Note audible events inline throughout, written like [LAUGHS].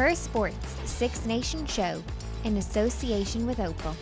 Her Sports Six Nations show in association with Opel.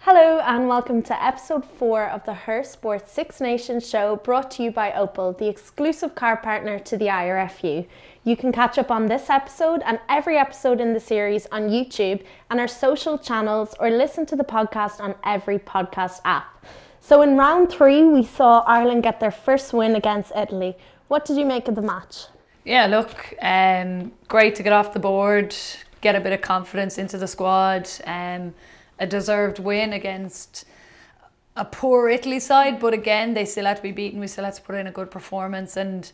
Hello and welcome to episode 4 of the Her Sports Six Nations show brought to you by Opel, the exclusive car partner to the IRFU. You can catch up on this episode and every episode in the series on YouTube and our social channels or listen to the podcast on every podcast app. So in round 3 we saw Ireland get their first win against Italy. What did you make of the match? Yeah, look, um, great to get off the board, get a bit of confidence into the squad. Um, a deserved win against a poor Italy side, but again, they still had to be beaten. We still had to put in a good performance, and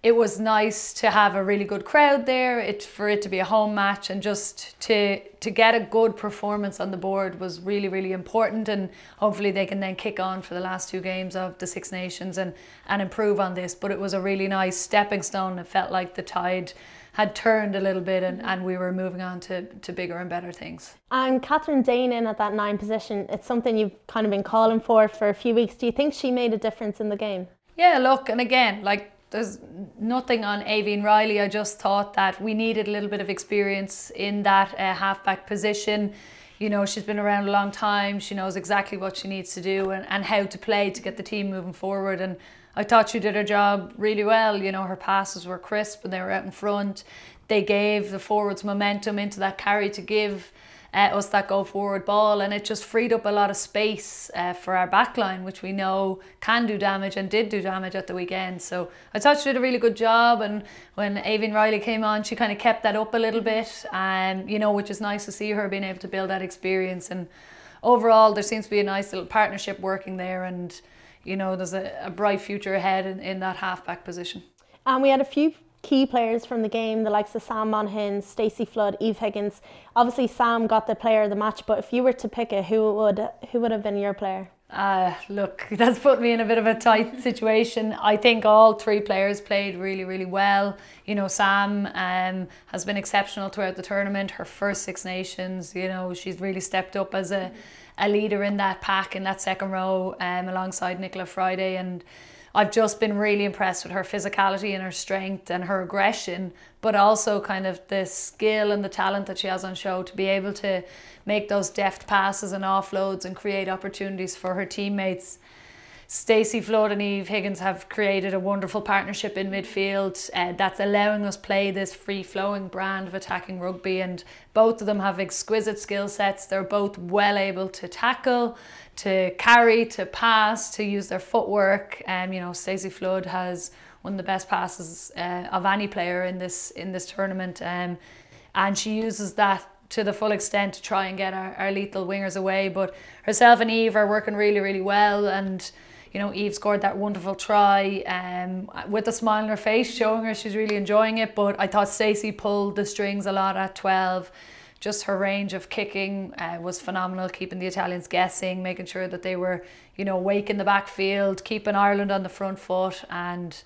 it was nice to have a really good crowd there. It for it to be a home match and just to to get a good performance on the board was really really important. And hopefully they can then kick on for the last two games of the Six Nations and and improve on this. But it was a really nice stepping stone. It felt like the tide had turned a little bit and, and we were moving on to, to bigger and better things. And Kathryn Dane in at that nine position, it's something you've kind of been calling for for a few weeks. Do you think she made a difference in the game? Yeah, look, and again, like there's nothing on Aoibheann Reilly. I just thought that we needed a little bit of experience in that uh, halfback position. You know, she's been around a long time. She knows exactly what she needs to do and, and how to play to get the team moving forward. And I thought she did her job really well. You know, her passes were crisp and they were out in front. They gave the forwards momentum into that carry to give uh, us that go forward ball, and it just freed up a lot of space uh, for our backline, which we know can do damage and did do damage at the weekend. So I thought she did a really good job, and when Aoibheann Reilly came on, she kind of kept that up a little bit, and um, you know, which is nice to see her being able to build that experience. And overall, there seems to be a nice little partnership working there, and you know, there's a, a bright future ahead in, in that halfback position. And we had a few key players from the game, the likes of Sam Monaghan, Stacey Flood, Eve Higgins. Obviously, Sam got the player of the match, but if you were to pick it, who would who would have been your player? Uh, look, [LAUGHS] that's put me in a bit of a tight [LAUGHS] situation. I think all three players played really, really well. You know, Sam um, has been exceptional throughout the tournament. Her first Six Nations, you know, she's really stepped up as a, a leader in that pack in that second row um, alongside Nichola Fryday and I've just been really impressed with her physicality and her strength and her aggression, but also kind of the skill and the talent that she has on show to be able to make those deft passes and offloads and create opportunities for her teammates. Stacey Flood and Eve Higgins have created a wonderful partnership in midfield uh, that's allowing us play this free flowing brand of attacking rugby and both of them have exquisite skill sets. They're both well able to tackle, to carry, to pass, to use their footwork. Um, you know, Stacey Flood has one of the best passes uh, of any player in this in this tournament, um, and she uses that to the full extent to try and get our, our lethal wingers away. But herself and Eve are working really, really well, and you know, Eve scored that wonderful try um, with a smile on her face, showing her she's really enjoying it. But I thought Stacey pulled the strings a lot at 12 just her range of kicking uh, was phenomenal, keeping the Italians guessing, making sure that they were, you know, awake in the backfield, keeping Ireland on the front foot, and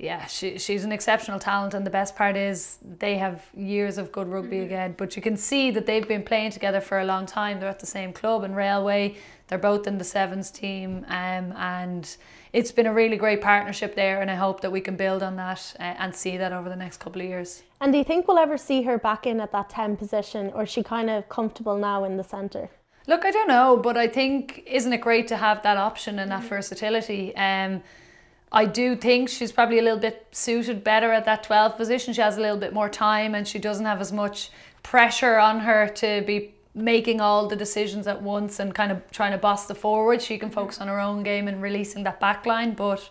yeah, she, she's an exceptional talent. And the best part is they have years of good rugby mm-hmm. again. But you can see that they've been playing together for a long time. They're at the same club in Railway. They're both in the sevens team, um, and it's been a really great partnership there. And I hope that we can build on that uh, and see that over the next couple of years. And do you think we'll ever see her back in at that 10 position, or is she kind of comfortable now in the centre? Look, I don't know, but I think isn't it great to have that option and that mm. versatility? Um, I do think she's probably a little bit suited better at that 12 position. She has a little bit more time and she doesn't have as much pressure on her to be making all the decisions at once and kind of trying to boss the forward. She can focus on her own game and releasing that back line. But,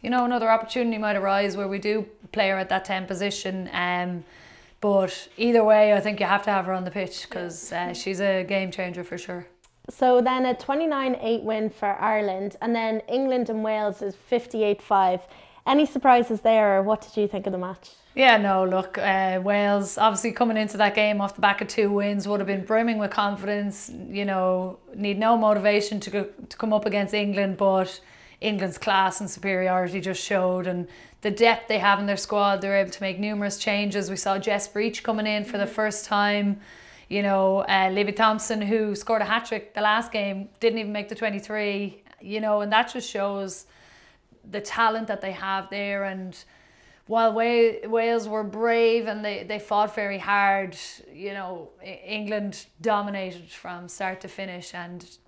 you know, another opportunity might arise where we do play her at that 10 position. Um, but either way, I think you have to have her on the pitch because uh, [LAUGHS] she's a game changer for sure. So then a 29-8 win for Ireland and then England and Wales is 58-5. Any surprises there or what did you think of the match? Yeah, no, look, uh, Wales obviously coming into that game off the back of two wins would have been brimming with confidence, you know, need no motivation to, go, to come up against England, but England's class and superiority just showed and the depth they have in their squad, they're able to make numerous changes. We saw Jess Breach coming in for the first time, you know, uh, Thompson who scored a hat trick the last game, didn't even make the 23, you know, and that just shows the talent that they have there and while Wales were brave and they, they fought very hard, you know, England dominated from start to finish and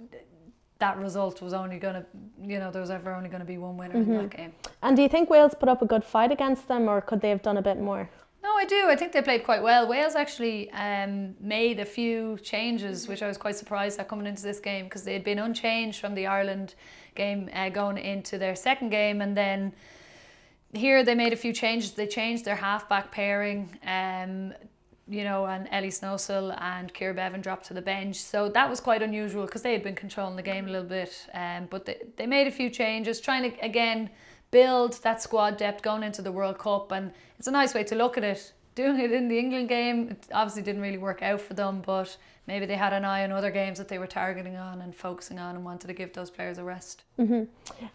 that result was only going to, you know, there was ever only going to be one winner mm-hmm. in that mm-hmm. game. And do you think Wales put up a good fight against them or could they have done a bit more? No, I do. I think they played quite well. Wales actually um, made a few changes, which I was quite surprised at coming into this game because they had been unchanged from the Ireland game uh, going into their second game. And then here they made a few changes. They changed their halfback pairing. Um, you know, and Ellie Snowsill and Keira Bevan dropped to the bench. So that was quite unusual because they had been controlling the game a little bit. Um, but they, they made a few changes, trying to, again, build that squad depth going into the World Cup. And it's a nice way to look at it. Doing it in the England game, it obviously didn't really work out for them, but maybe they had an eye on other games that they were targeting on and focusing on and wanted to give those players a rest. Mm-hmm.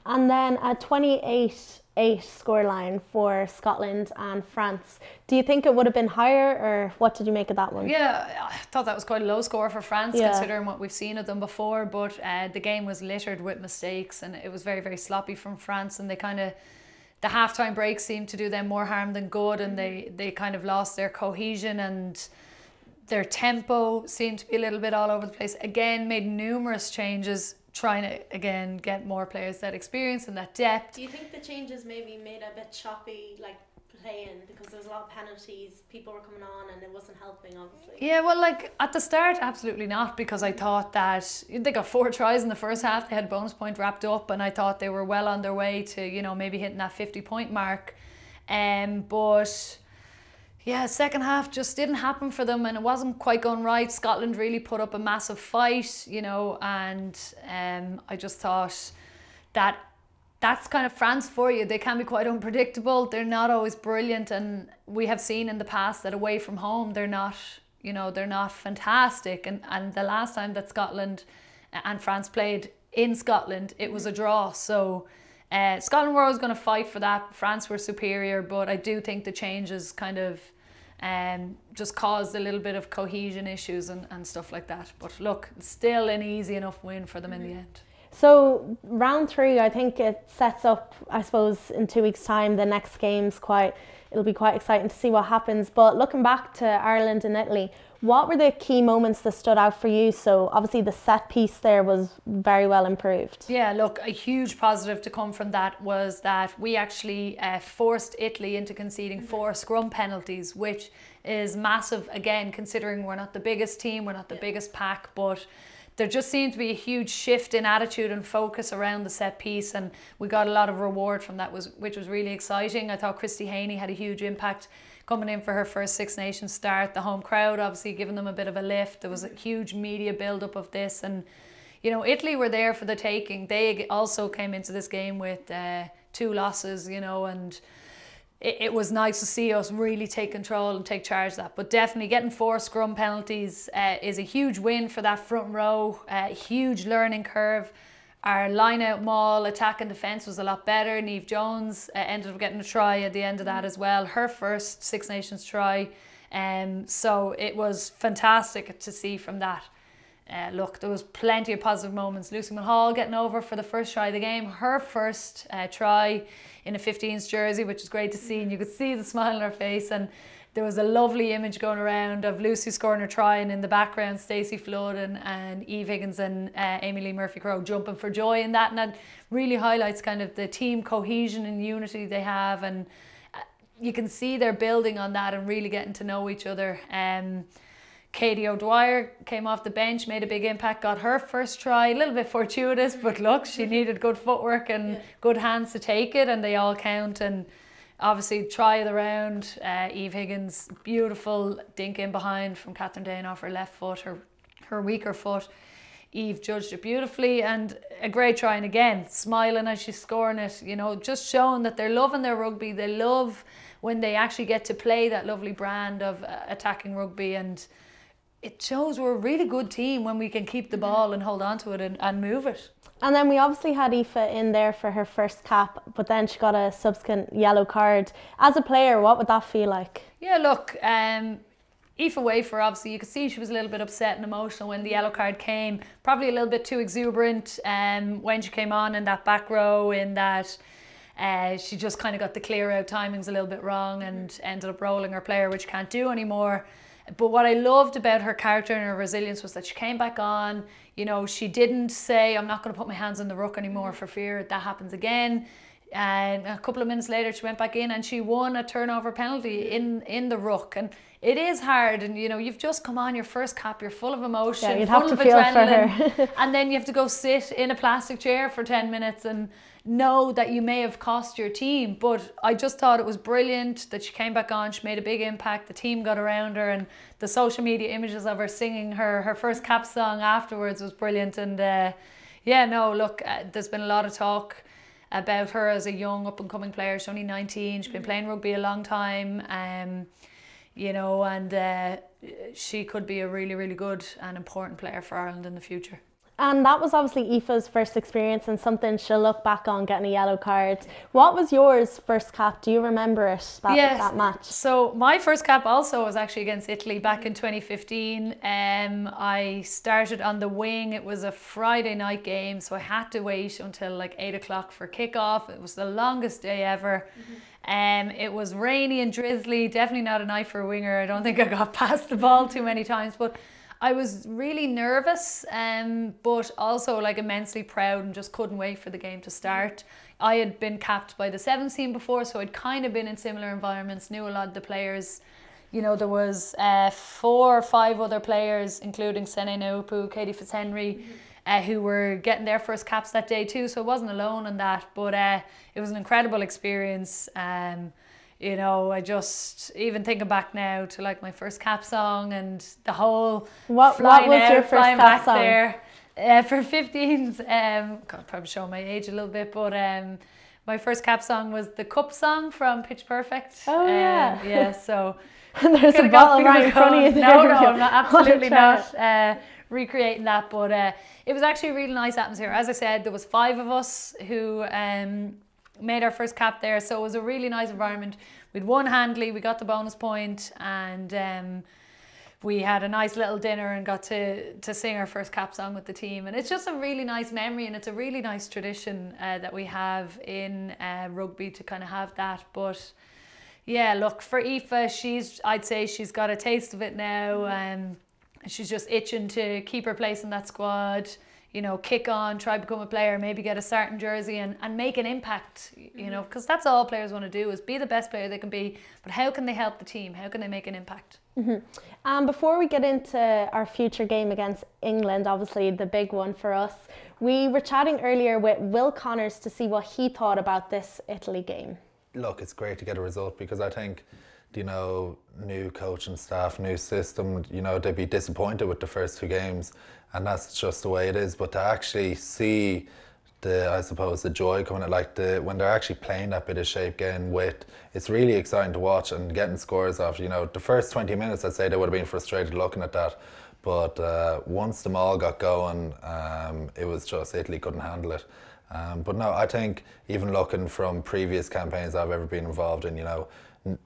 And then a 28 8 scoreline for Scotland and France. Do you think it would have been higher or what did you make of that one? Yeah, I thought that was quite a low score for France yeah. considering what we've seen of them before, but uh, the game was littered with mistakes and it was very, very sloppy from France and they kind of the halftime break seemed to do them more harm than good and they, they kind of lost their cohesion and their tempo seemed to be a little bit all over the place. Again, made numerous changes, trying to again get more players that experience and that depth. Do you think the changes maybe made a bit choppy, like playing because there was a lot of penalties, people were coming on and it wasn't helping obviously. Yeah, well like at the start absolutely not because I thought that they got four [LAUGHS] tries in the first half, they had bonus point wrapped up and I thought they were well on their way to, you know, maybe hitting that 50 point mark. Um but yeah, second half just didn't happen for them and it wasn't quite going right. Scotland really put up a massive fight, you know, and um, I just thought that that's kind of France for you. They can be quite unpredictable. They're not always brilliant and we have seen in the past that away from home they're not, you know, they're not fantastic. And and the last time that Scotland and France played in Scotland, it was a draw. So uh, Scotland were always going to fight for that. France were superior, but I do think the changes kind of um, just caused a little bit of cohesion issues and, and stuff like that. But look, still an easy enough win for them in the end. So round three, I think it sets up. I suppose in two weeks' time, the next game's quite. It'll be quite exciting to see what happens. But looking back to Ireland and Italy, what were the key moments that stood out for you? So obviously the set piece there was very well improved. Yeah, look, a huge positive to come from that was that we actually uh, forced Italy into conceding four scrum penalties, which is massive again considering we're not the biggest team, we're not the yeah. biggest pack, but there just seemed to be a huge shift in attitude and focus around the set piece and we got a lot of reward from that was which was really exciting. I thought Christy Haney had a huge impact coming in for her first Six Nations start. The home crowd obviously giving them a bit of a lift. There was a huge media build up of this, and you know Italy were there for the taking. They also came into this game with uh, two losses, you know, and it, it was nice to see us really take control and take charge of that. But definitely getting four scrum penalties uh, is a huge win for that front row. Uh, huge learning curve. Our line out maul attack and defence was a lot better. Neve Jones uh, ended up getting a try at the end of that as well. Her first Six Nations try. Um, so it was fantastic to see from that. Uh, look, there was plenty of positive moments. Lucy Mulhall getting over for the first try of the game. Her first uh, try in a 15s jersey, which is great to see. And you could see the smile on her face. And there was a lovely image going around of Lucy scoring her try and in the background Stacey Flood and, and Eve Higgins and uh, Amee-Leigh Murphy Crowe jumping for joy in that and that really highlights kind of the team cohesion and unity they have and uh, you can see they're building on that and really getting to know each other. Um, Katie O'Dwyer came off the bench, made a big impact, got her first try, a little bit fortuitous, but look, she needed good footwork and yeah. good hands to take it, and they all count. And obviously try of the round. Uh, Eve Higgins, beautiful dink in behind from Kathryn Dane off her left foot, her her weaker foot. Eve judged it beautifully and a great try and again smiling as she's scoring it you know just showing that they're loving their rugby they love when they actually get to play that lovely brand of uh, attacking rugby and it shows we're a really good team when we can keep the ball and hold on to it and, and move it and then we obviously had Aoife in there for her first cap, but then she got a subsequent yellow card. As a player, what would that feel like? Yeah, look, um, Aoife Wafer, obviously, you could see she was a little bit upset and emotional when the yellow card came. Probably a little bit too exuberant um, when she came on in that back row, in that Uh, she just kind of got the clear out timings a little bit wrong and ended up rolling her player, which can't do anymore. But what I loved about her character and her resilience was that she came back on. You know, she didn't say, I'm not going to put my hands on the ruck anymore for fear that happens again. And a couple of minutes later, she went back in and she won a turnover penalty in, in the ruck. And it is hard. And, you know, you've just come on your first cap, you're full of emotion, Yeah, you'd full have to of feel for adrenaline. her. [LAUGHS] and then you have to go sit in a plastic chair for 10 minutes and know that you may have cost your team. But I just thought it was brilliant that she came back on. She made a big impact. The team got around her, and the social media images of her singing her, her first cap song afterwards was brilliant. And uh, yeah, no, look, uh, there's been a lot of talk about her as a young up and coming player. She's only 19, she's been playing rugby a long time. Um, you know, and uh, she could be a really, really good and important player for Ireland in the future. And that was obviously Aoife's first experience and something she'll look back on getting a yellow card. What was yours first cap? Do you remember it, that, Yes. that match? So my first cap also was actually against Italy back in 2015. Um, I started on the wing. It was a Friday night game, so I had to wait until like eight o'clock for kickoff. It was the longest day ever. Um, it was rainy and drizzly. Definitely not a night for a winger. I don't think I got [LAUGHS] past the ball too many times, but. I was really nervous, um, but also like immensely proud and just couldn't wait for the game to start. I had been capped by the sevens team before, so I'd kind of been in similar environments, knew a lot of the players. You know, there was uh, four or five other players, including Sene Naupu, Katie Fitzhenry, uh, who were getting their first caps that day too. So I wasn't alone in that, but uh, it was an incredible experience. Um, you know, I just even thinking back now to like my first cap song and the whole What- what flying was out, your first flying cap back song? there uh, for 15s. Um, God, probably showing my age a little bit, but um, my first cap song was the Cup song from Pitch Perfect. Oh, Um, yeah. yeah. So [LAUGHS] There's a bottle right in front of you [LAUGHS] there. No, no, I'm not, [LAUGHS] absolutely not uh, recreating that. But uh, it was actually a really nice atmosphere. As I said, there was five of us who um, made our first cap there, so it was a really nice environment. We'd won handily, we got the bonus point, and um, we had a nice little dinner and got to to sing our first cap song with the team. And it's just a really nice memory, and it's a really nice tradition uh, that we have in uh, rugby to kind of have that. But yeah, look for Aoife, she's I'd say she's got a taste of it now. Um, she's just itching to keep her place in that squad. You know, kick on, try become a player, maybe get a starting jersey and, and make an impact. You know, because that's all players want to do is be the best player they can be. But how can they help the team? How can they make an impact? Um, before we get into our future game against England, obviously the big one for us, we were chatting earlier with Will Connors to see what he thought about this Italy game. look, it's great to get a result because I think, you know, new coaching staff, new system, you know, they'd be disappointed with the first two games, and that's just the way it is. But to actually see the, I suppose, the joy coming, like the when they're actually playing that bit of shape, getting width, it's really exciting to watch and getting scores off. You know, the first twenty minutes, I'd say they would have been frustrated looking at that. But uh, once the maul got going, um, it was just Italy couldn't handle it. Um, but no, I think even looking from previous campaigns I've ever been involved in, you know,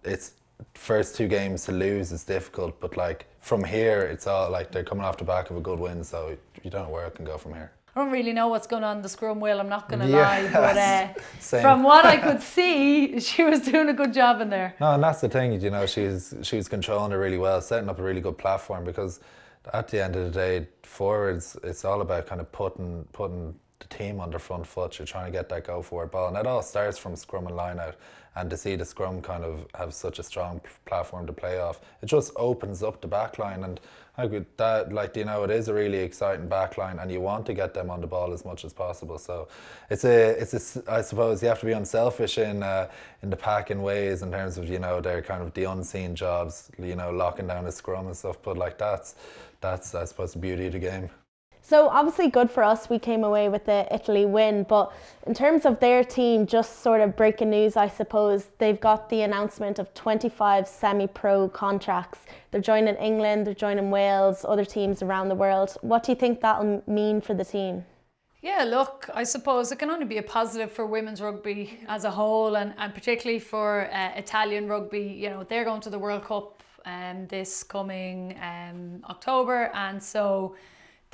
it's first two games to lose is difficult, but like from here, it's all like they're coming off the back of a good win, so you don't know where it can go from here. I don't really know what's going on in the scrum wheel, I'm not going to Yeah, lie. But uh, [LAUGHS] from what I could [LAUGHS] see, she was doing a good job in there. No, and that's the thing, you know, she's she's controlling it really well, setting up a really good platform because at the end of the day, forwards, it's all about kind of putting putting the team on their front foot. You're trying to get that go forward ball, and it all starts from scrum and line out. And to see the scrum kind of have such a strong platform to play off, it just opens up the back line. And I could that like you know it is a really exciting back line, and you want to get them on the ball as much as possible. So it's a it's a I suppose you have to be unselfish in uh, in the pack in ways in terms of you know they're kind of the unseen jobs, you know locking down the scrum and stuff. But like that's that's I suppose the beauty of the game. So obviously good for us. We came away with the Italy win, but in terms of their team, just sort of breaking news, I suppose they've got the announcement of 25 semi-pro contracts. They're joining England, they're joining Wales, other teams around the world. What do you think that'll mean for the team? Yeah, look, I suppose it can only be a positive for women's rugby as a whole, and, and particularly for uh, Italian rugby. You know, they're going to the World Cup um, this coming um, October, and so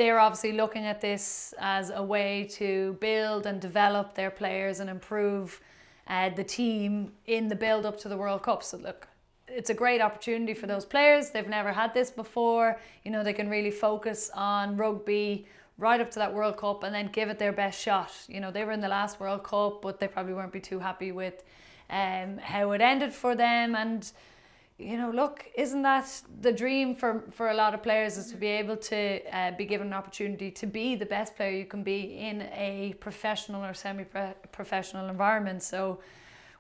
they're obviously looking at this as a way to build and develop their players and improve uh, the team in the build up to the World Cup. So look, it's a great opportunity for those players. They've never had this before. You know, they can really focus on rugby right up to that World Cup and then give it their best shot. You know, they were in the last World Cup, but they probably won't be too happy with um, how it ended for them. And you know, look, isn't that the dream for, for a lot of players is to be able to uh, be given an opportunity to be the best player you can be in a professional or semi-professional environment. So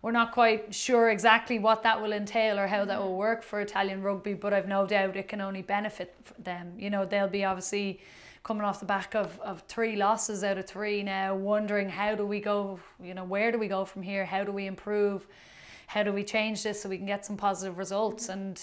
we're not quite sure exactly what that will entail or how that will work for Italian rugby, but I've no doubt it can only benefit them. You know, they'll be obviously coming off the back of, of three losses out of three now, wondering how do we go, you know, where do we go from here? How do we improve? How do we change this so we can get some positive results? And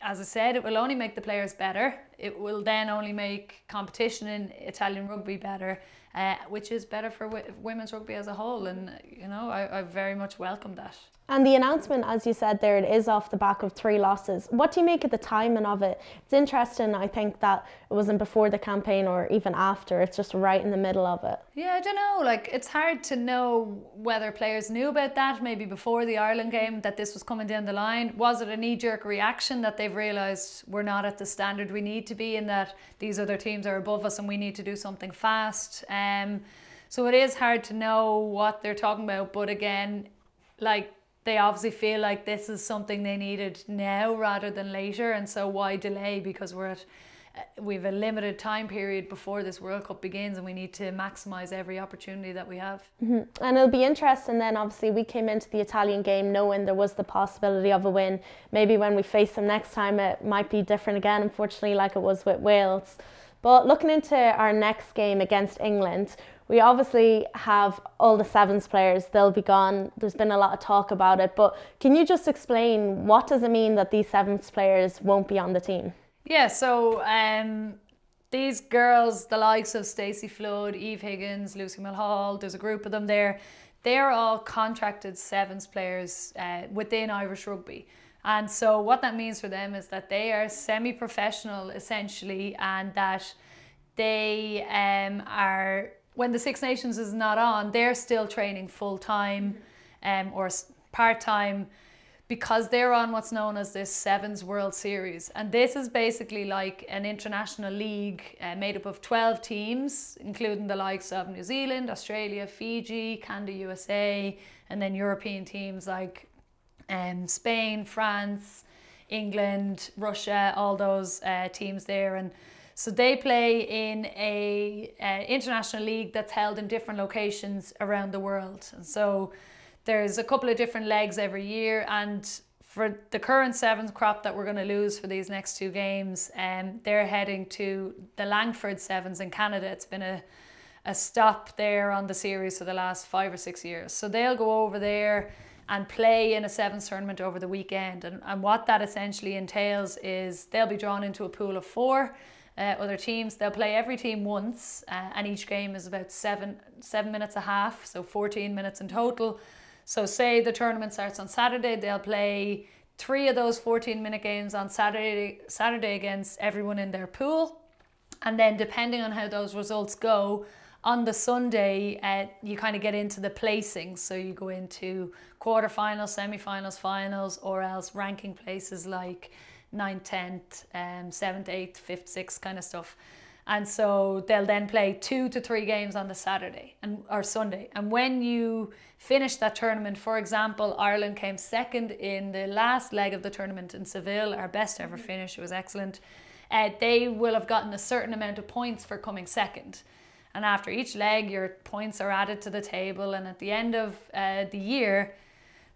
as I said, it will only make the players better. It will then only make competition in Italian rugby better uh, which is better for women's rugby as a whole. And, you know, I, I very much welcome that. And the announcement, as you said there, it is off the back of three losses. What do you make of the timing of it? It's interesting, I think, that it wasn't before the campaign or even after. It's just right in the middle of it. Yeah, I don't know. Like, it's hard to know whether players knew about that maybe before the Ireland game that this was coming down the line. Was it a knee jerk reaction that they've realised we're not at the standard we need to be and that these other teams are above us and we need to do something fast? Um, so it is hard to know what they're talking about. But again, like, they obviously feel like this is something they needed now rather than later and so why delay because we're at uh, we have a limited time period before this World Cup begins and we need to maximise every opportunity that we have. Mm-hmm. And it'll be interesting then, obviously, we came into the Italian game knowing there was the possibility of a win. Maybe when we face them next time, it might be different again, unfortunately, like it was with Wales. But looking into our next game against England, we obviously have all the sevens players, they'll be gone. There's been a lot of talk about it, but can you just explain what does it mean that these sevens players won't be on the team? Yeah, so um, these girls, the likes of Stacey Flood, Eve Higgins, Lucy Mulhall, there's a group of them there. They're all contracted sevens players uh, within Irish rugby. And so what that means for them is that they are semi-professional essentially and that they um, are when the Six Nations is not on, they're still training full time um, or part time because they're on what's known as this Sevens World Series. And this is basically like an international league uh, made up of 12 teams, including the likes of New Zealand, Australia, Fiji, Canada, USA, and then European teams like um, Spain, France, England, Russia, all those uh, teams there. And so they play in a uh, international league that's held in different locations around the world. And so there's a couple of different legs every year and for the current seventh crop that we're going to lose for these next two games, um, they're heading to the Langford Sevens in Canada. It's been a, a stop there on the series for the last five or six years. So they'll go over there and play in a sevens tournament over the weekend. And, and what that essentially entails is they'll be drawn into a pool of four uh, other teams. They'll play every team once, uh, and each game is about seven seven minutes a half, so 14 minutes in total. So, say the tournament starts on Saturday, they'll play three of those 14 minute games on Saturday Saturday against everyone in their pool, and then depending on how those results go. On the Sunday, uh, you kind of get into the placings. So you go into quarterfinals, semi-finals, finals, or else ranking places like ninth, tenth, um, seventh, eighth, fifth, sixth kind of stuff. And so they'll then play two to three games on the Saturday and or Sunday. And when you finish that tournament, for example, Ireland came second in the last leg of the tournament in Seville, our best ever finish. It was excellent. Uh, they will have gotten a certain amount of points for coming second. And after each leg, your points are added to the table. And at the end of uh, the year,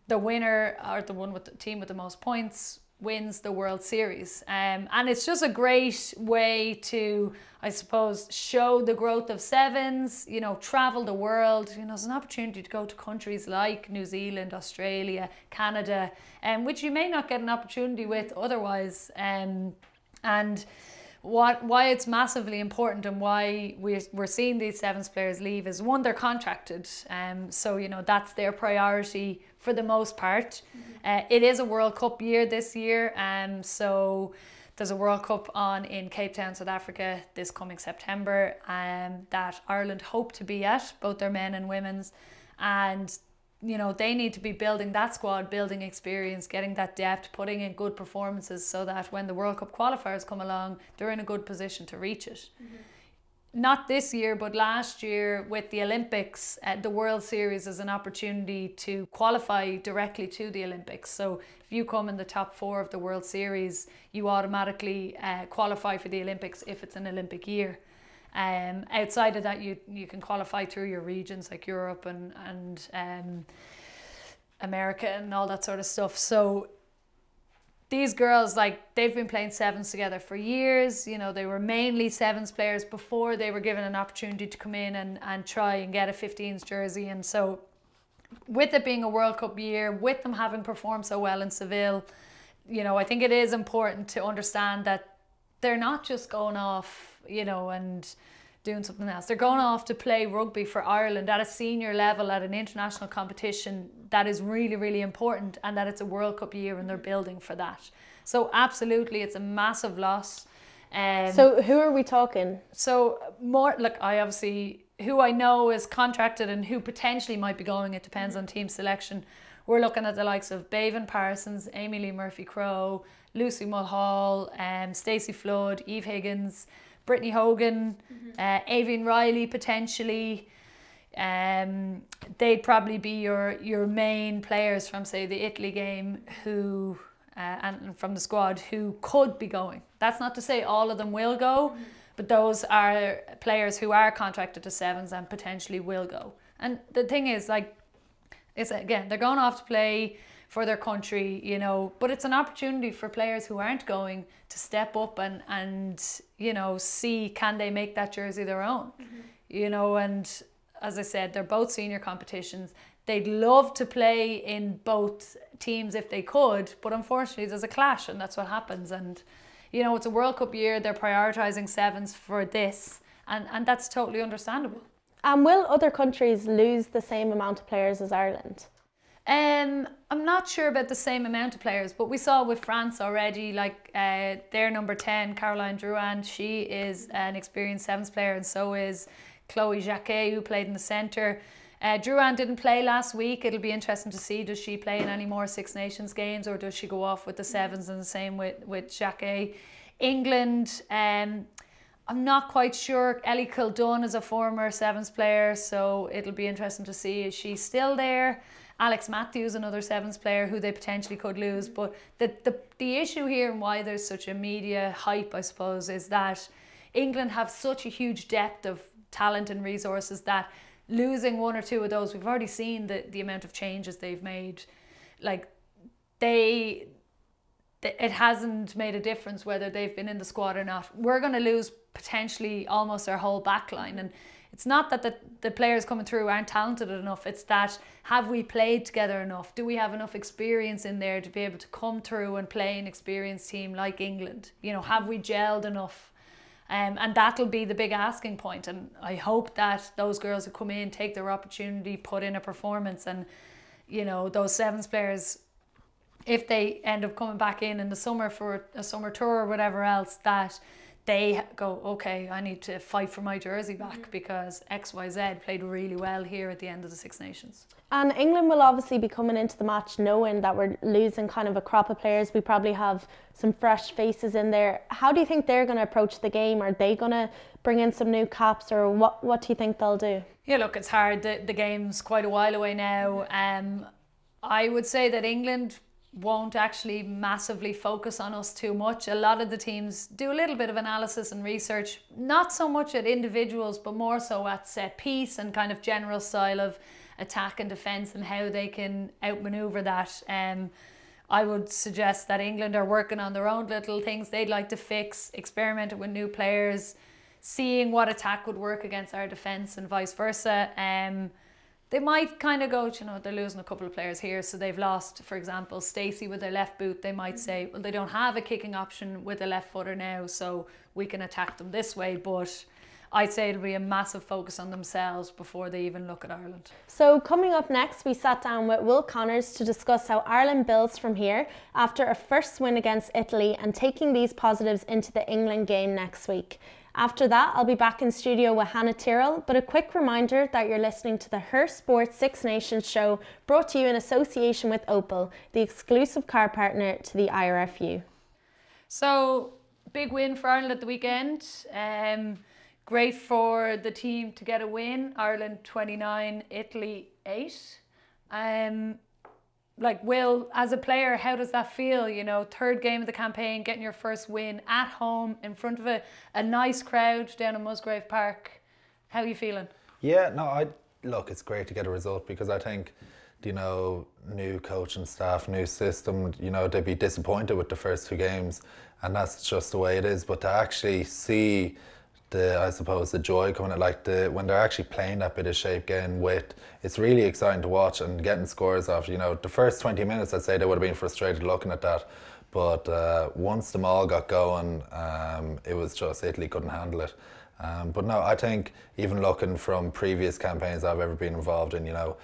the winner or the one with the team with the most points wins the World Series. Um, and it's just a great way to, I suppose, show the growth of sevens, you know, travel the world. You know, it's an opportunity to go to countries like New Zealand, Australia, Canada, um, which you may not get an opportunity with otherwise. Um, and what why it's massively important and why we're, we're seeing these sevens players leave is one they're contracted um so you know that's their priority for the most part mm-hmm. uh, it is a world cup year this year um so there's a world cup on in cape town south africa this coming september um that ireland hope to be at both their men and women's and you know, they need to be building that squad, building experience, getting that depth, putting in good performances so that when the World Cup qualifiers come along, they're in a good position to reach it. Mm-hmm not this year, but last year with the Olympics, uh, the World Series is an opportunity to qualify directly to the Olympics. So if you come in the top four of the World Series, you automatically uh, qualify for the Olympics if it's an Olympic year. Um, outside of that, you you can qualify through your regions like Europe and and um, America and all that sort of stuff. So these girls like they've been playing sevens together for years you know they were mainly sevens players before they were given an opportunity to come in and, and try and get a 15s jersey. And so with it being a world cup year with them having performed so well in seville you know i think it is important to understand that they're not just going off you know and doing something else. They're going off to play rugby for Ireland at a senior level at an international competition that is really, really important and that it's a World Cup year and they're building for that. So absolutely it's a massive loss. Um, so who are we talking? So more look, I obviously who I know is contracted and who potentially might be going, it depends on team selection. We're looking at the likes of Beibhinn Parsons, Amee-Leigh Murphy Crowe, Lucy Mulhall, um, Stacey Flood, Eve Higgins, Brittany Hogan, mm-hmm. uh, Aoibheann Reilly potentially. Um, they'd probably be your your main players from say the Italy game who uh, and from the squad who could be going. That's not to say all of them will go, mm-hmm. but those are players who are contracted to sevens and potentially will go. And the thing is, like, it's again they're going off to play for their country, you know. But it's an opportunity for players who aren't going to step up and and you know see can they make that jersey their own, mm-hmm. you know. And as I said, they're both senior competitions. They'd love to play in both teams if they could, but unfortunately there's a clash, and that's what happens. And you know, it's a World Cup year. They're prioritizing sevens for this, and and that's totally understandable. And will other countries lose the same amount of players as Ireland? Um, I'm not sure about the same amount of players, but we saw with France already, like uh, their number 10, Caroline Drouin, she is an experienced sevens player, and so is Chloe Jacquet, who played in the centre. Uh, Drouin didn't play last week. It'll be interesting to see does she play in any more Six Nations games or does she go off with the sevens and the same with, with Jacquet. England, um, I'm not quite sure. Ellie Kildunn is a former sevens player, so it'll be interesting to see is she still there. Alex Matthews, another sevens player who they potentially could lose. But the, the, the issue here and why there's such a media hype, I suppose, is that England have such a huge depth of talent and resources that losing one or two of those, we've already seen the, the amount of changes they've made. Like they it hasn't made a difference whether they've been in the squad or not. We're going to lose potentially almost our whole back line. And it's not that the, the players coming through aren't talented enough. It's that have we played together enough? Do we have enough experience in there to be able to come through and play an experienced team like England? You know, have we gelled enough? Um, and that'll be the big asking point. And I hope that those girls who come in take their opportunity, put in a performance, and you know those sevens players, if they end up coming back in in the summer for a summer tour or whatever else, that they go, okay, I need to fight for my jersey back mm-hmm. because XYZ played really well here at the end of the Six Nations. And England will obviously be coming into the match knowing that we're losing kind of a crop of players. We probably have some fresh faces in there. How do you think they're going to approach the game? Are they going to bring in some new caps or what, what do you think they'll do? Yeah, look, it's hard. The, the game's quite a while away now. Um, I would say that England won't actually massively focus on us too much. A lot of the teams do a little bit of analysis and research, not so much at individuals, but more so at set piece and kind of general style of attack and defence and how they can outmaneuver that. Um, I would suggest that England are working on their own little things they'd like to fix, experimenting with new players, seeing what attack would work against our defence and vice versa. Um, they might kind of go, you know, they're losing a couple of players here, so they've lost, for example, Stacey with their left boot. They might mm-hmm. say, well, they don't have a kicking option with a left footer now, so we can attack them this way. But I'd say it'll be a massive focus on themselves before they even look at Ireland. So, coming up next, we sat down with Will Connors to discuss how Ireland builds from here after a first win against Italy and taking these positives into the England game next week. After that, I'll be back in studio with Hannah Tyrrell, but a quick reminder that you're listening to the Her Sports Six Nations show brought to you in association with Opel, the exclusive car partner to the IRFU. So, big win for Ireland at the weekend. Um, great for the team to get a win. Ireland 29, Italy 8. Um, like Will, as a player, how does that feel? You know, third game of the campaign, getting your first win at home in front of a, a nice crowd down in Musgrave Park. How are you feeling? Yeah, no, I look, it's great to get a result because I think, you know, new coach and staff, new system, you know, they'd be disappointed with the first two games, and that's just the way it is. But to actually see the I suppose the joy coming at like the when they're actually playing that bit of shape, getting width, it's really exciting to watch and getting scores off. You know, the first twenty minutes, I'd say they would have been frustrated looking at that, but uh, once the all got going, um, it was just Italy couldn't handle it. Um, but no, I think even looking from previous campaigns I've ever been involved in, you know,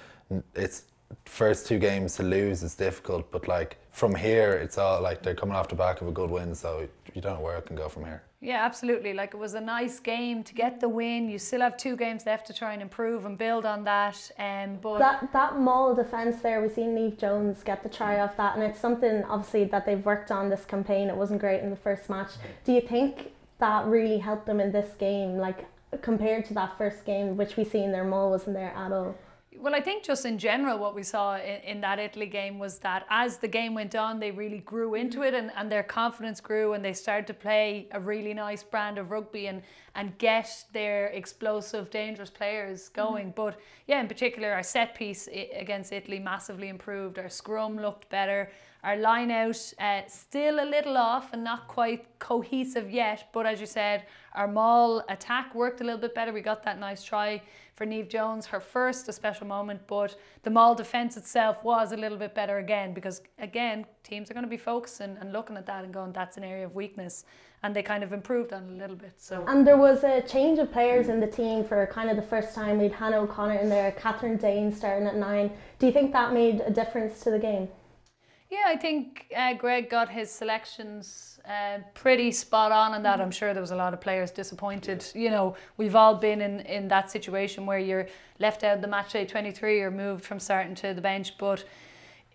it's first two games to lose is difficult, but like from here, it's all like they're coming off the back of a good win, so you don't know where it can go from here. Yeah, absolutely. Like it was a nice game to get the win. You still have two games left to try and improve and build on that. Um, but that that maul defence there, we've seen Neve Jones get the try off that, and it's something obviously that they've worked on this campaign. It wasn't great in the first match. Do you think that really helped them in this game, like compared to that first game, which we seen their maul wasn't there at all? Well, I think just in general, what we saw in, in, that Italy game was that as the game went on, they really grew into mm-hmm. it and, and their confidence grew and they started to play a really nice brand of rugby and, and get their explosive, dangerous players going. Mm. But yeah, in particular, our set piece against Italy massively improved. Our scrum looked better. Our line out uh, still a little off and not quite cohesive yet. But as you said, our maul attack worked a little bit better. We got that nice try for Neve Jones, her first, a special moment, but the Maul defence itself was a little bit better again because, again, teams are going to be focusing and looking at that and going, that's an area of weakness. And they kind of improved on a little bit. So And there was a change of players in the team for kind of the first time. We'd Hannah O'Connor in there, Kathryn Dane starting at nine. Do you think that made a difference to the game? Yeah, I think uh, Greg got his selections uh, pretty spot on in that. I'm sure there was a lot of players disappointed. You know, we've all been in, in that situation where you're left out the match day 23 or moved from starting to the bench, but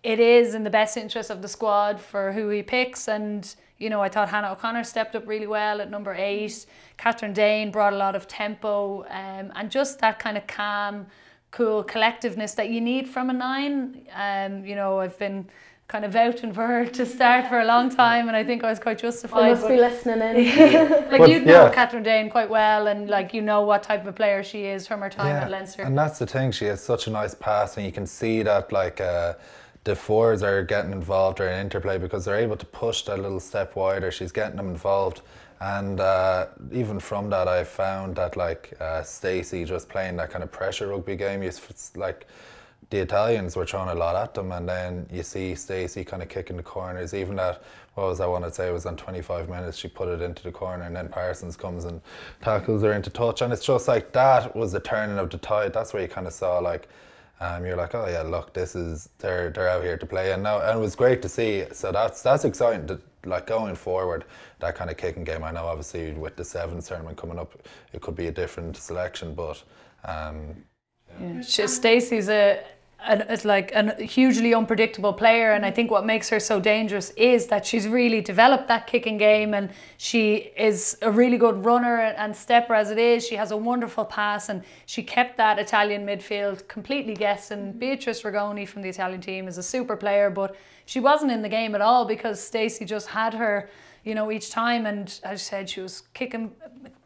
it is in the best interest of the squad for who he picks. And, you know, I thought Hannah O'Connor stepped up really well at number eight. Kathryn Dane brought a lot of tempo um, and just that kind of calm, cool collectiveness that you need from a nine. Um, you know, I've been kind of vouching for her to start for a long time, and I think I was quite justified. I must be listening in. [LAUGHS] like but, you know yeah. Kathryn Dane quite well, and like you know what type of player she is from her time yeah. at Leinster. And that's the thing; she has such a nice pass, and you can see that like. Uh, the fours are getting involved or in interplay because they're able to push that little step wider. She's getting them involved, and uh, even from that, I found that like uh, Stacey just playing that kind of pressure rugby game. It's like the Italians were throwing a lot at them, and then you see Stacey kind of kicking the corners. Even that, what was I want to say, it was on 25 minutes, she put it into the corner, and then Parsons comes and tackles her into touch. And it's just like that was the turning of the tide. That's where you kind of saw, like, um, you're like, oh yeah, look, this is they're they're out here to play, and now and it was great to see. So that's that's exciting. To, like going forward, that kind of kicking game. I know obviously with the sevens tournament coming up, it could be a different selection, but um, yeah. Stacey's a it's like a hugely unpredictable player and I think what makes her so dangerous is that she's really developed that kicking game and she is a really good runner and stepper as it is she has a wonderful pass and she kept that Italian midfield completely guessing mm-hmm. Beatrice Rigoni from the Italian team is a super player but she wasn't in the game at all because Stacey just had her you know, each time. And as I said, she was kicking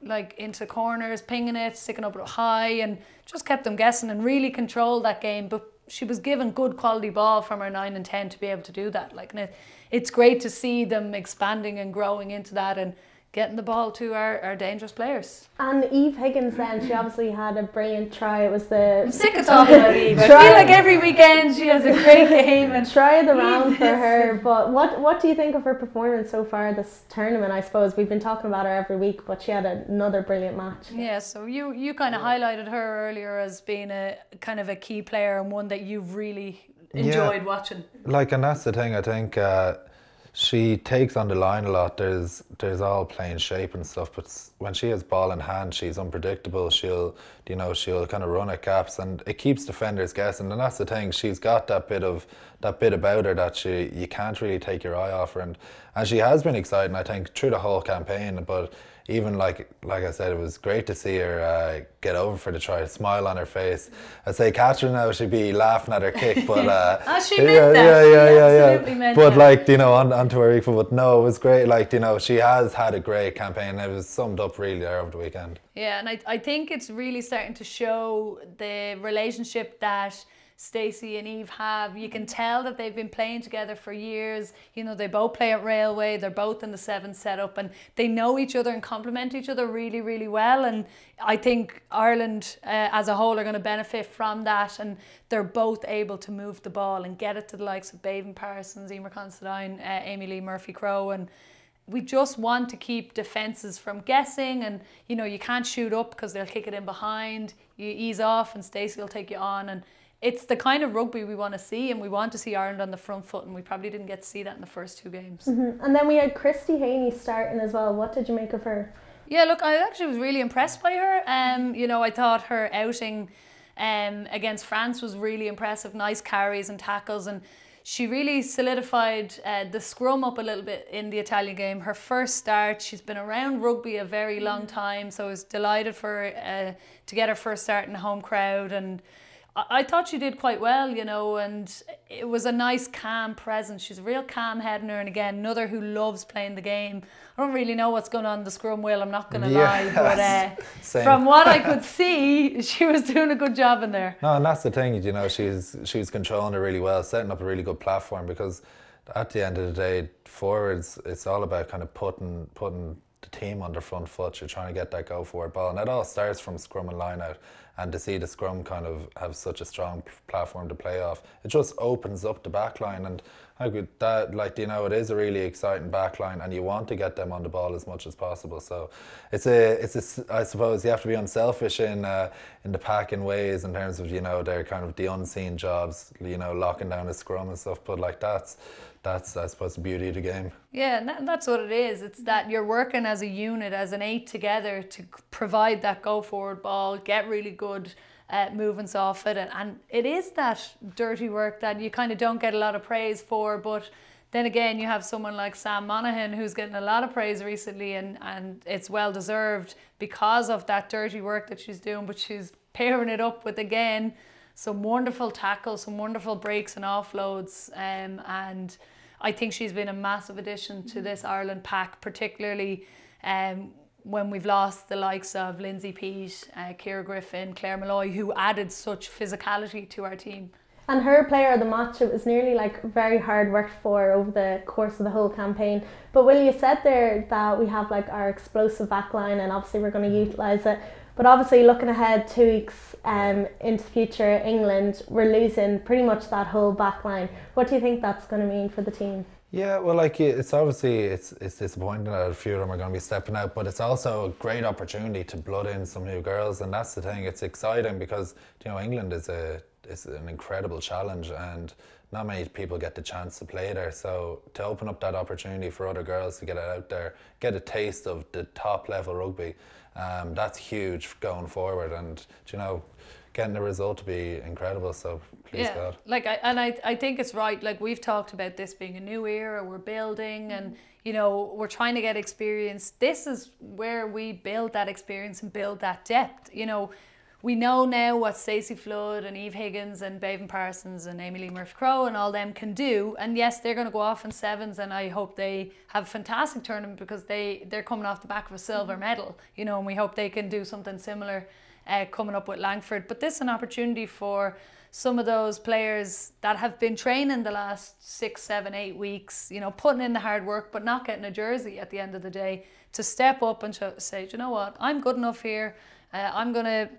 like into corners, pinging it, sticking up high, and just kept them guessing and really controlled that game. But she was given good quality ball from her nine and ten to be able to do that. Like, it's great to see them expanding and growing into that and getting the ball to our, our dangerous players. And Eve Higgins then, she obviously had a brilliant try. It was the... I'm sick of talking about Eve. I feel like every weekend she has a great [LAUGHS] game. and Try of the round for her. But what, what do you think of her performance so far this tournament, I suppose? We've been talking about her every week, but she had another brilliant match. Yeah, so you, you kind of highlighted her earlier as being a kind of a key player and one that you've really enjoyed yeah, watching. Like, and that's the thing, I think... Uh, she takes on the line a lot. There's there's all playing shape and stuff, but when she has ball in hand, she's unpredictable. She'll you know she'll kind of run at gaps, and it keeps defenders guessing. And that's the thing. She's got that bit of that bit about her that she you can't really take your eye off her, and and she has been exciting. I think through the whole campaign, but. Even like like I said, it was great to see her uh, get over for the try, smile on her face. I'd say Kathryn now she'd be laughing at her kick, but uh, Ah, [LAUGHS] she meant that. She absolutely meant but that. like you know, on onto her equal. But no, it was great. Like you know, she has had a great campaign. It was summed up really there over the weekend. Yeah, and I, I think it's really starting to show the relationship that Stacey and Eve have. You can tell that they've been playing together for years. You know, they both play at Railway, they're both in the seven setup, and they know each other and complement each other really, really well. And I think Ireland uh, as a whole are going to benefit from that. And they're both able to move the ball and get it to the likes of Beibhinn Parsons, Eimear Considine, uh, Amee-Leigh Murphy Crowe, and we just want to keep defenses from guessing and you know you can't shoot up because they'll kick it in behind you ease off and Stacey will take you on and it's the kind of rugby we want to see and we want to see Ireland on the front foot and we probably didn't get to see that in the first two games And then we had Christy Haney starting as well. What did you make of her? Yeah, look, I actually was really impressed by her. Um, you know, I thought her outing um, against France was really impressive. Nice carries and tackles, and she really solidified uh, the scrum up a little bit in the Italian game. Her first start, she's been around rugby a very long time, so I was delighted for uh, to get her first start in a home crowd and. I thought she did quite well, you know, and it was a nice, calm presence. She's a real calm head in her, and again, another who loves playing the game. I don't really know what's going on in the scrum wheel, I'm not going to Yeah, lie, but uh, [LAUGHS] from what I could [LAUGHS] see, she was doing a good job in there. No, and that's the thing. You know, she's she's controlling it really well, setting up a really good platform. Because at the end of the day, forwards, it's all about kind of putting putting the team on their front foot. You're trying to get that go forward ball, and it all starts from scrum and line out. And to see the scrum kind of have such a strong platform to play off, it just opens up the back line. And I could that like you know it is a really exciting back line, and you want to get them on the ball as much as possible. So it's a it's a I suppose you have to be unselfish in uh, in the pack in ways in terms of you know they're kind of the unseen jobs, you know locking down a scrum and stuff. But like that's that's I suppose the beauty of the game. Yeah, and that, that's what it is. It's that you're working as a unit, as an eight together to provide that go forward ball, get really good uh, movements off it. And, and it is that dirty work that you kind of don't get a lot of praise for. But then again, you have someone like Sam Monaghan who's getting a lot of praise recently, and, and it's well deserved because of that dirty work that she's doing. But she's pairing it up with, again, some wonderful tackles, some wonderful breaks and offloads. Um, and I think she's been a massive addition to this Ireland pack, particularly um, when we've lost the likes of Lindsay Peat, uh, Ciara Griffin, Claire Molloy, who added such physicality to our team. And her player of the match, it was nearly like very hard worked for over the course of the whole campaign. But Will, you said there that we have like our explosive backline and obviously we're going to utilise it. But obviously, looking ahead two weeks um, into the future, England, we're losing pretty much that whole backline. What do you think that's going to mean for the team? Yeah, well, like it's obviously it's it's disappointing that a few of them are going to be stepping out, but it's also a great opportunity to blood in some new girls, and that's the thing. It's exciting because you know England is a is an incredible challenge, and not many people get the chance to play there. So to open up that opportunity for other girls to get out there, get a taste of the top level rugby, um, that's huge going forward, and you know. Getting the result to be incredible, so please God. Like I and I, I think it's right. Like we've talked about this being a new era, we're building and you know, we're trying to get experience. This is where we build that experience and build that depth. You know, we know now what Stacey Flood and Eve Higgins and Beibhinn Parsons and Amee-Leigh Murphy Crowe and all them can do. And yes, they're going to go off in sevens, and I hope they have a fantastic tournament because they they're coming off the back of a silver medal. You know, and we hope they can do something similar uh, coming up with Langford. But this is an opportunity for some of those players that have been training the last six, seven, eight weeks, you know, putting in the hard work, but not getting a jersey at the end of the day, to step up and to say, "Do you know what, I'm good enough here. Uh, I'm going to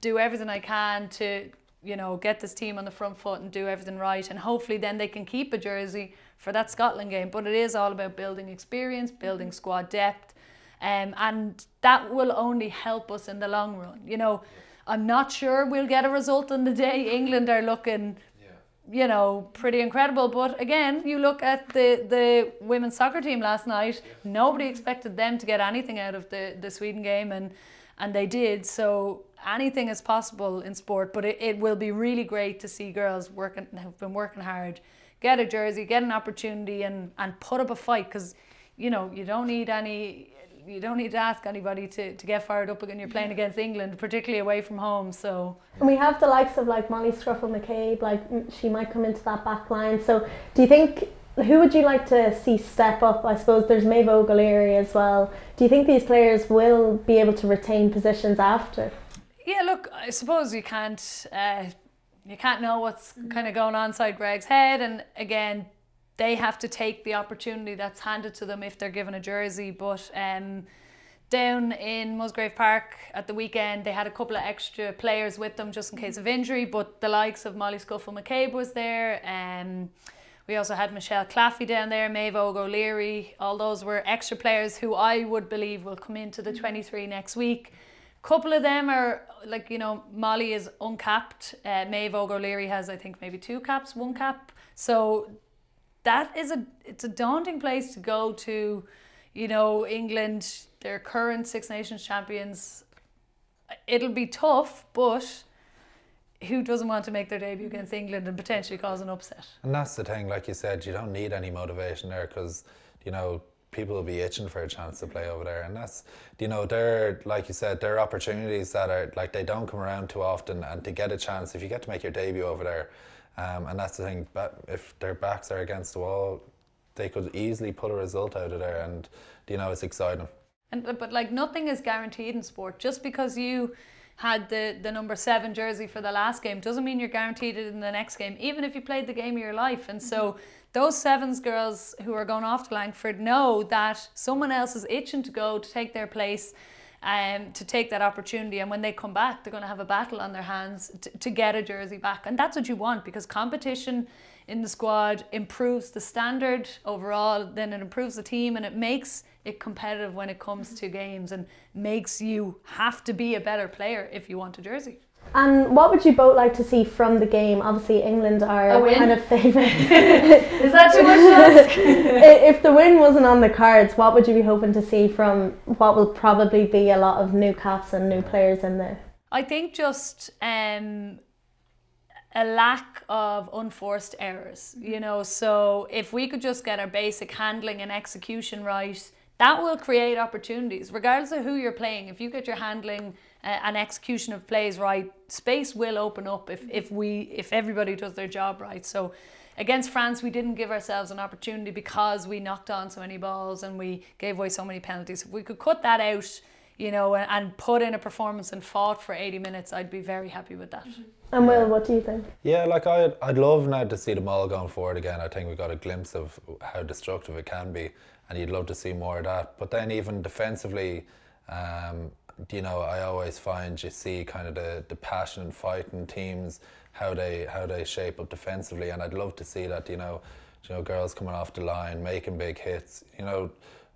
do everything I can to, you know, get this team on the front foot and do everything right. And hopefully then they can keep a jersey for that Scotland game. But it is all about building experience, building squad depth. Um, and that will only help us in the long run. You know, I'm not sure we'll get a result on the day. [LAUGHS] England are looking you know, pretty incredible. But again, you look at the, the women's soccer team last night, nobody expected them to get anything out of the, the Sweden game, and, and they did. So anything is possible in sport, but it, it will be really great to see girls working, who've been working hard, get a jersey, get an opportunity, and, and put up a fight because, you know, you don't need any you don't need to ask anybody to, to get fired up when you're playing against England, particularly away from home. So and we have the likes of like Molly Scuffil-McCabe, like mm, she might come into that back line. So do you think who would you like to see step up? I suppose there's Maeve O'Leary as well. Do you think these players will be able to retain positions after? Yeah, look, I suppose you can't uh, you can't know what's kind of going on inside Greg's head, and again, they have to take the opportunity that's handed to them if they're given a jersey. But um, down in Musgrave Park at the weekend, they had a couple of extra players with them just in case of injury. But the likes of Molly Scuffil-McCabe was there. Um, we also had Michelle Claffey down there, Maeve O'Leary. All those were extra players who I would believe will come into the 23 next week. Couple of them are like you know Molly is uncapped. Uh, Maeve O'Leary has I think maybe two caps, one cap. So that is a it's a daunting place to go to you know england their current six nations champions it'll be tough but who doesn't want to make their debut against england and potentially cause an upset and that's the thing like you said you don't need any motivation there because you know people will be itching for a chance to play over there and that's you know they're like you said they're opportunities that are like they don't come around too often and to get a chance if you get to make your debut over there um, and that's the thing, but if their backs are against the wall, they could easily pull a result out of there, and you know it's exciting. And but like nothing is guaranteed in sport. Just because you had the the number seven jersey for the last game doesn't mean you're guaranteed it in the next game, even if you played the game of your life. And so those sevens girls who are going off to Langford know that someone else is itching to go to take their place um, to take that opportunity. And when they come back, they're going to have a battle on their hands to, to get a jersey back. And that's what you want because competition in the squad improves the standard overall, then it improves the team and it makes it competitive when it comes to games and makes you have to be a better player if you want a jersey. And what would you both like to see from the game? Obviously, England are kind of favourite. [LAUGHS] Is that too much to [LAUGHS] ask? if the win wasn't on the cards, what would you be hoping to see from what will probably be a lot of new caps and new players in there? I think just um, a lack of unforced errors, you know. So if we could just get our basic handling and execution right, that will create opportunities, regardless of who you're playing. If you get your handling and execution of plays right, space will open up if, if we if everybody does their job right. So against France, we didn't give ourselves an opportunity because we knocked on so many balls and we gave away so many penalties. If we could cut that out, you know, and, and put in a performance and fought for 80 minutes, I'd be very happy with that. And Will, what do you think? Yeah, like I'd, I'd love now to see them all going forward again. I think we got a glimpse of how destructive it can be, and you'd love to see more of that. But then even defensively, um, you know, I always find you see kind of the, the passion and fight in teams, how they how they shape up defensively, and I'd love to see that. You know, you know, girls coming off the line, making big hits. You know,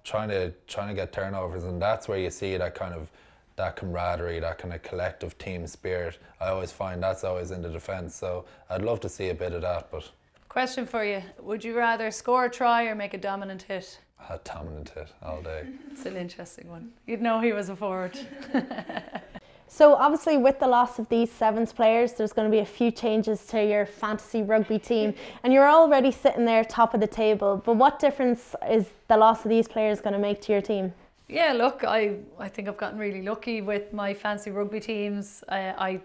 trying to trying to get turnovers, and that's where you see that kind of that camaraderie, that kind of collective team spirit. I always find that's always in the defence. So I'd love to see a bit of that, but. Question for you: Would you rather score a try or make a dominant hit? A dominant hit all day. [LAUGHS] It's an interesting one. You'd know he was a forward. [LAUGHS] so obviously with the loss of these sevens players, there's going to be a few changes to your fantasy rugby team [LAUGHS] and you're already sitting there top of the table. But what difference is the loss of these players going to make to your team? Yeah, look, I, I think I've gotten really lucky with my fancy rugby teams. I, I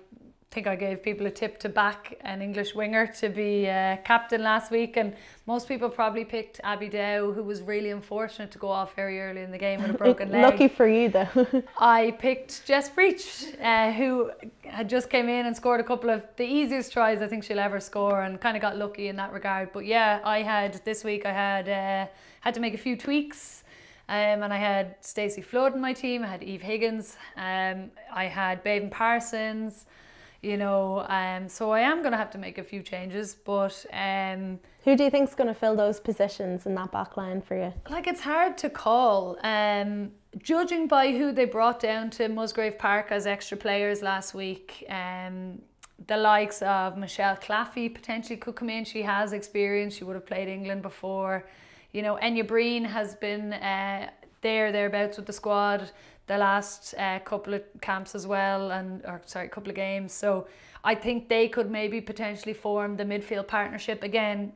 think I gave people a tip to back an English winger to be uh, captain last week, and most people probably picked Abby Dow, who was really unfortunate to go off very early in the game with a [LAUGHS] broken leg. Lucky for you, though. [LAUGHS] I picked Jess Breach, uh, who had just came in and scored a couple of the easiest tries I think she'll ever score, and kind of got lucky in that regard. But yeah, I had this week I had uh, had to make a few tweaks. Um, and I had Stacey Flood in my team, I had Eve Higgins, um, I had Beibhinn Parsons, you know. Um, so I am going to have to make a few changes, but. Um, Who do you think is going to fill those positions in that back line for you? Like, it's hard to call. Um, judging by who they brought down to Musgrave Park as extra players last week, um, the likes of Michelle Claffey potentially could come in. She has experience. She would have played England before. You know, Enya Breen has been uh, there, thereabouts with the squad the last uh, couple of camps as well, and or sorry, a couple of games. So I think they could maybe potentially form the midfield partnership again.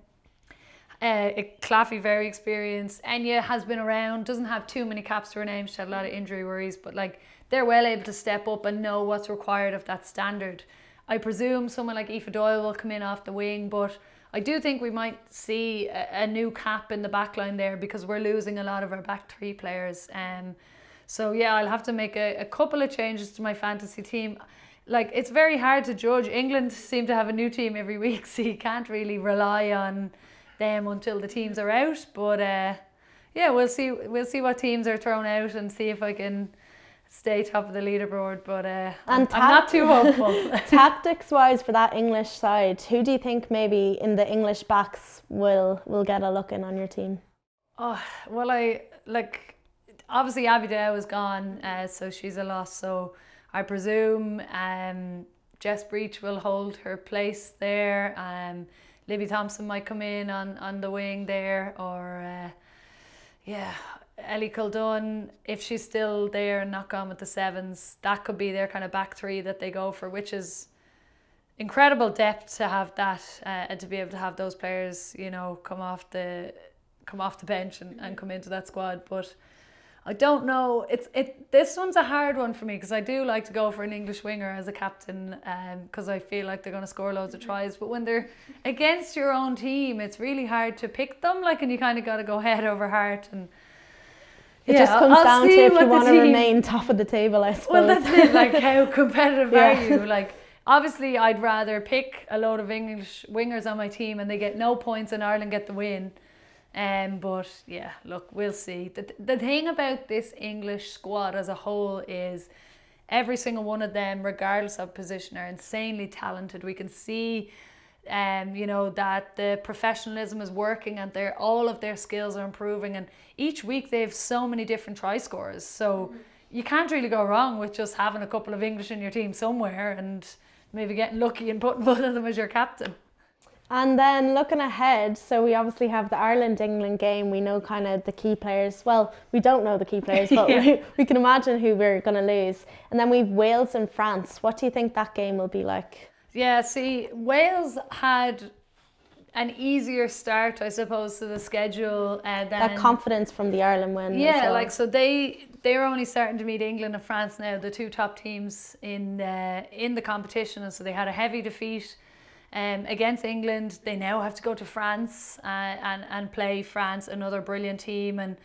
Uh, Claffey very experienced. Enya has been around, doesn't have too many caps to her name. She had a lot of injury worries, but like they're well able to step up and know what's required of that standard. I presume someone like Aoife Doyle will come in off the wing, but I do think we might see a, a new cap in the back line there because we're losing a lot of our back three players. Um, so yeah, I'll have to make a, a couple of changes to my fantasy team. Like it's very hard to judge. England seem to have a new team every [LAUGHS] week, so you can't really rely on them until the teams are out. But uh, yeah, we'll see. We'll see what teams are thrown out and see if I can stay top of the leaderboard. But uh, I'm, I'm not too hopeful. [LAUGHS] [LAUGHS] tactics wise, for that English side, who do you think maybe in the English backs will will get a look in on your team? Oh well, I like obviously Abby is gone, uh, so she's a loss. So I presume um, Jess Breach will hold her place there. Um, Lydia Thompson might come in on, on the wing there, or uh, yeah, Ellie Kildunne, if she's still there and not gone with the sevens, that could be their kind of back three that they go for, which is incredible depth to have that uh, and to be able to have those players, you know, come off the come off the bench and, and come into that squad. But I don't know. It's it. This one's a hard one for me because I do like to go for an English winger as a captain, because um, I feel like they're going to score loads of tries. But when they're against your own team, it's really hard to pick them. Like, and you kind of got to go head over heart and. It yeah, just comes I'll down to if you want to remain top of the table, I suppose. Well, that's it. Like, how [LAUGHS] competitive yeah. are you? Like, obviously, I'd rather pick a load of English wingers on my team and they get no points and Ireland get the win um, but yeah, look, we'll see. The, the thing about this English squad as a whole is every single one of them, regardless of position, are insanely talented. We can see, um, you know, that the professionalism is working and their all of their skills are improving. And each week they have so many different try scores. So mm-hmm. you can't really go wrong with just having a couple of English in your team somewhere and maybe getting lucky and putting one of them as your captain. And then looking ahead, so we obviously have the Ireland England game. We know kind of the key players. Well, we don't know the key players, [LAUGHS] but yeah. we, we, can imagine who we're going to lose. And then we've Wales and France. What do you think that game will be like? Yeah, see, Wales had an easier start, I suppose, to the schedule. Uh, than, that confidence from the Ireland win. Yeah, well. like so they they're only starting to meet England and France now, the two top teams in uh, in the competition, and so they had a heavy defeat um, against England. They now have to go to France uh, and, and play France, another brilliant team. And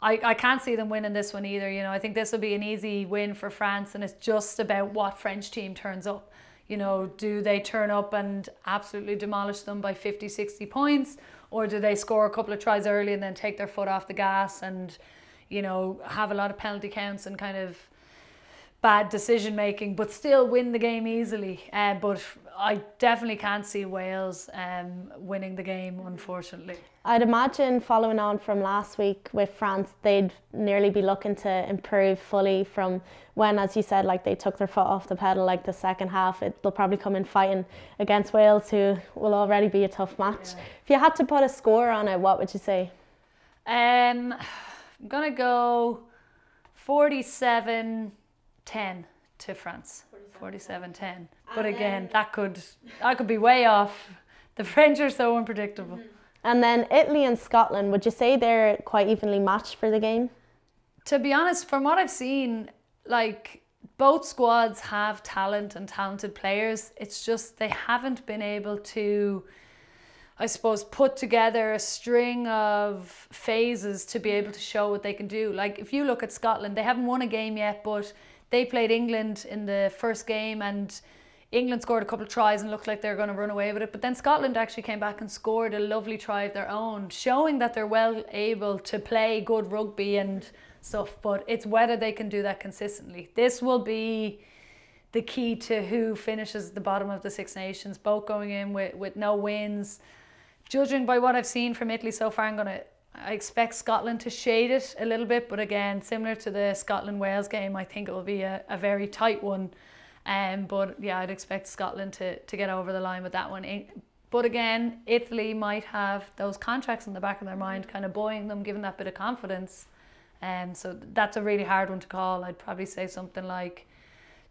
I, I can't see them winning this one either. You know, I think this will be an easy win for France, and it's just about what French team turns up. You know, do they turn up and absolutely demolish them by 50, 60 points, or do they score a couple of tries early and then take their foot off the gas and, you know, have a lot of penalty counts and kind of bad decision making, but still win the game easily. Uh, but I definitely can't see Wales um, winning the game, unfortunately. I'd imagine following on from last week with France, they'd nearly be looking to improve fully from when, as you said, like they took their foot off the pedal. Like the second half, it, they'll probably come in fighting against Wales, who will already be a tough match. Yeah. If you had to put a score on it, what would you say? Um, I'm gonna go 47 10 to France. 47 10. But again, that could that could be way off. The French are so unpredictable. Mm-hmm. And then Italy and Scotland, would you say they're quite evenly matched for the game? To be honest, from what I've seen, like both squads have talent and talented players. It's just they haven't been able to I suppose, put together a string of phases to be able to show what they can do. Like, if you look at Scotland, they haven't won a game yet, but they played England in the first game and England scored a couple of tries and looked like they were going to run away with it. But then Scotland actually came back and scored a lovely try of their own, showing that they're well able to play good rugby and stuff. But it's whether they can do that consistently. This will be the key to who finishes the bottom of the Six Nations, both going in with, with no wins. Judging by what I've seen from Italy so far, I'm going to I expect Scotland to shade it a little bit, but again, similar to the Scotland Wales game, I think it will be a, a very tight one. Um, but yeah, I'd expect Scotland to, to get over the line with that one. But again, Italy might have those contracts in the back of their mind, kind of buoying them, giving that bit of confidence. And um, so that's a really hard one to call. I'd probably say something like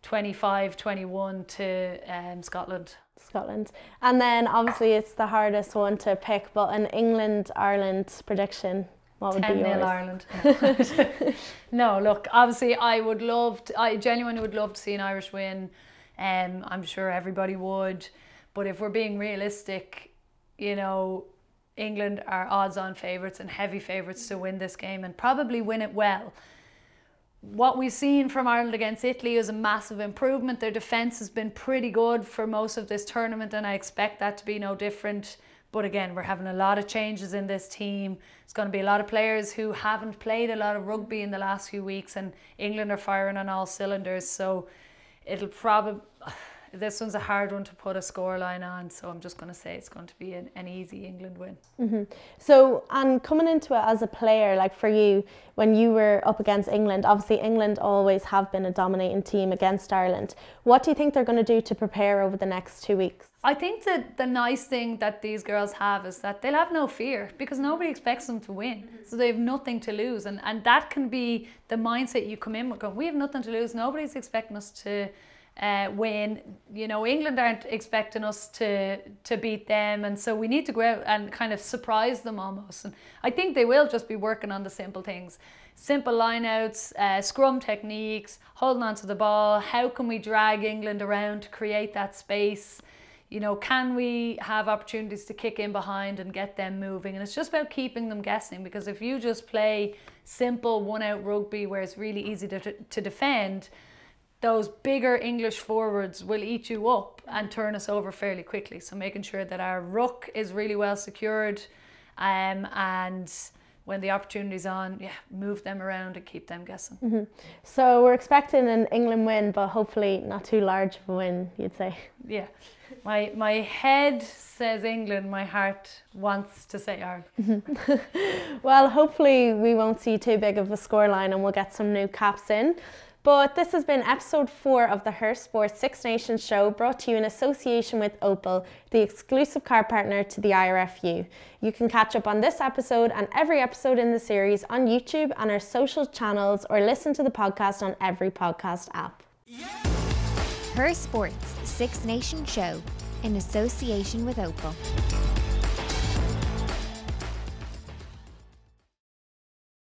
25 21 to um, Scotland. Scotland. And then obviously it's the hardest one to pick, but an England Ireland prediction. What would 10 be yours? Ireland. [LAUGHS] no, look, obviously I would love to, I genuinely would love to see an Irish win. Um, I'm sure everybody would. But if we're being realistic, you know, England are odds on favourites and heavy favourites to win this game and probably win it well. What we've seen from Ireland against Italy is a massive improvement. Their defence has been pretty good for most of this tournament, and I expect that to be no different. But again, we're having a lot of changes in this team. It's going to be a lot of players who haven't played a lot of rugby in the last few weeks, and England are firing on all cylinders. So it'll probably this one's a hard one to put a scoreline on, so I'm just going to say it's going to be an, an easy England win. Mm-hmm. So, and coming into it as a player, like for you, when you were up against England, obviously England always have been a dominating team against Ireland. What do you think they're going to do to prepare over the next two weeks? I think that the nice thing that these girls have is that they'll have no fear because nobody expects them to win. Mm-hmm. So they have nothing to lose. And, and that can be the mindset you come in with. Going, we have nothing to lose. Nobody's expecting us to uh, win. You know, England aren't expecting us to to beat them, and so we need to go out and kind of surprise them almost. And I think they will just be working on the simple things, simple lineouts, uh, scrum techniques, holding on to the ball. How can we drag England around to create that space? You know, can we have opportunities to kick in behind and get them moving? And it's just about keeping them guessing because if you just play simple one out rugby where it's really easy to, to defend, those bigger English forwards will eat you up and turn us over fairly quickly. So making sure that our ruck is really well secured um, and when the opportunity's on, yeah, move them around and keep them guessing. Mm-hmm. So we're expecting an England win, but hopefully not too large of a win, you'd say. Yeah. My my head says England, my heart wants to say Ireland. Mm-hmm. [LAUGHS] well, hopefully we won't see too big of a scoreline and we'll get some new caps in. But this has been episode four of the Her Sports Six Nations show brought to you in association with Opel, the exclusive car partner to the IRFU. You can catch up on this episode and every episode in the series on YouTube and our social channels or listen to the podcast on every podcast app. Her Sports Six Nations show in association with Opel.